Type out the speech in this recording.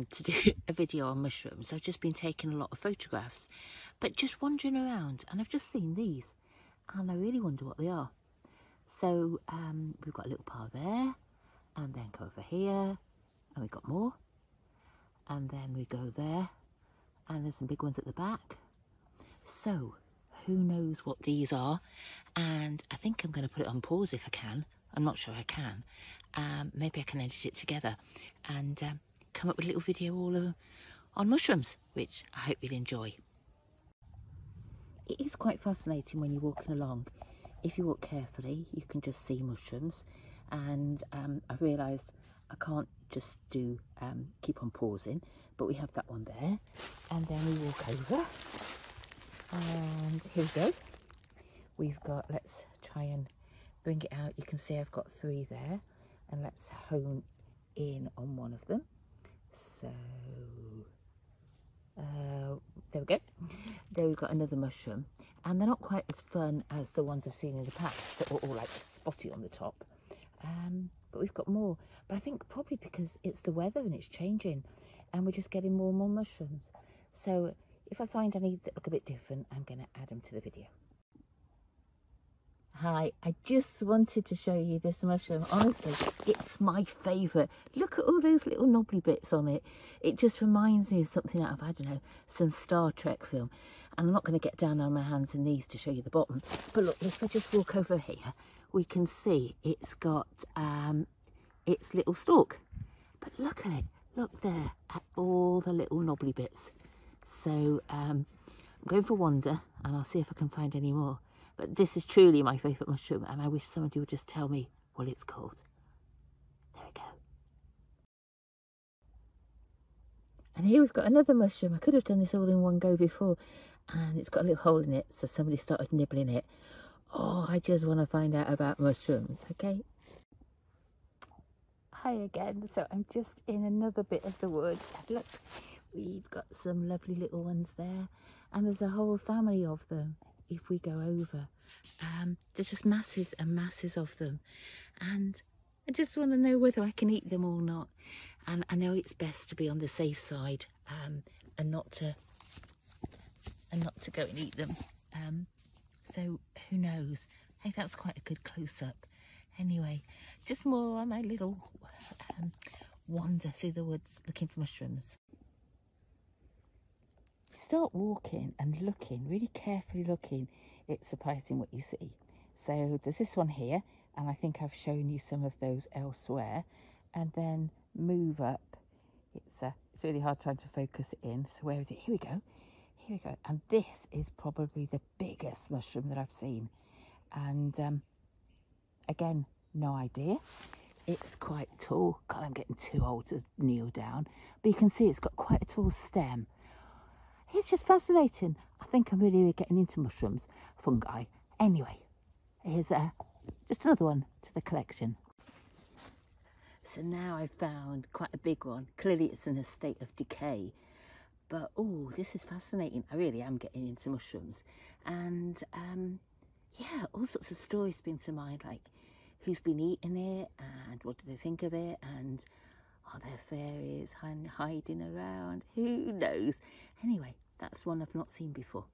to do a video on mushrooms. I've just been taking a lot of photographs, but just wandering around and I've just seen these and I really wonder what they are. So um, we've got a little pile there and then go over here and we've got more and then we go there and there's some big ones at the back. So who knows what these are and I think I'm going to put it on pause if I can. I'm not sure I can. Um, maybe I can edit it together and um, come up with a little video all of, on mushrooms, which I hope you'll enjoy. It is quite fascinating when you're walking along. If you walk carefully, you can just see mushrooms. And um, I've realised I can't just do um, keep on pausing, but we have that one there. And then we walk over. And here we go. We've got, let's try and bring it out. You can see I've got three there. And let's hone in on one of them. So uh, there we go. There we've got another mushroom. And they're not quite as fun as the ones I've seen in the past that were all like spotty on the top. Um, but we've got more. But I think probably because it's the weather and it's changing and we're just getting more and more mushrooms. So if I find any that look a bit different, I'm going to add them to the video. Hi, I just wanted to show you this mushroom. Honestly, it's my favourite. Look at all those little knobbly bits on it. It just reminds me of something out of, I don't know, some Star Trek film. And I'm not going to get down on my hands and knees to show you the bottom. But look, if I just walk over here, we can see it's got um, its little stalk. But look at it. Look there at all the little knobbly bits. So um, I'm going for wander and I'll see if I can find any more. But this is truly my favourite mushroom and I wish somebody would just tell me what it's called. There we go. And here we've got another mushroom. I could have done this all in one go before. And it's got a little hole in it, so somebody started nibbling it. Oh, I just want to find out about mushrooms, okay? Hi again. So I'm just in another bit of the woods. Look, we've got some lovely little ones there. And there's a whole family of them if we go over. Um, there's just masses and masses of them. And I just want to know whether I can eat them or not. And I know it's best to be on the safe side um, and not to and not to go and eat them. Um, so who knows? Hey, that's quite a good close-up. Anyway, just more on my little um, wander through the woods looking for mushrooms start walking and looking, really carefully looking, it's surprising what you see. So there's this one here, and I think I've shown you some of those elsewhere. And then move up. It's, uh, it's really hard trying to focus in. So where is it? Here we go. Here we go. And this is probably the biggest mushroom that I've seen. And um, again, no idea. It's quite tall. God, I'm getting too old to kneel down. But you can see it's got quite a tall stem it's just fascinating. I think I'm really getting into mushrooms, fungi. Anyway, here's uh, just another one to the collection. So now I've found quite a big one. Clearly it's in a state of decay. But, oh, this is fascinating. I really am getting into mushrooms. And, um, yeah, all sorts of stories spring to mind, like who's been eating it and what do they think of it and are there fairies hiding around? Who knows? Anyway, that's one I've not seen before.